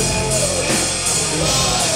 world.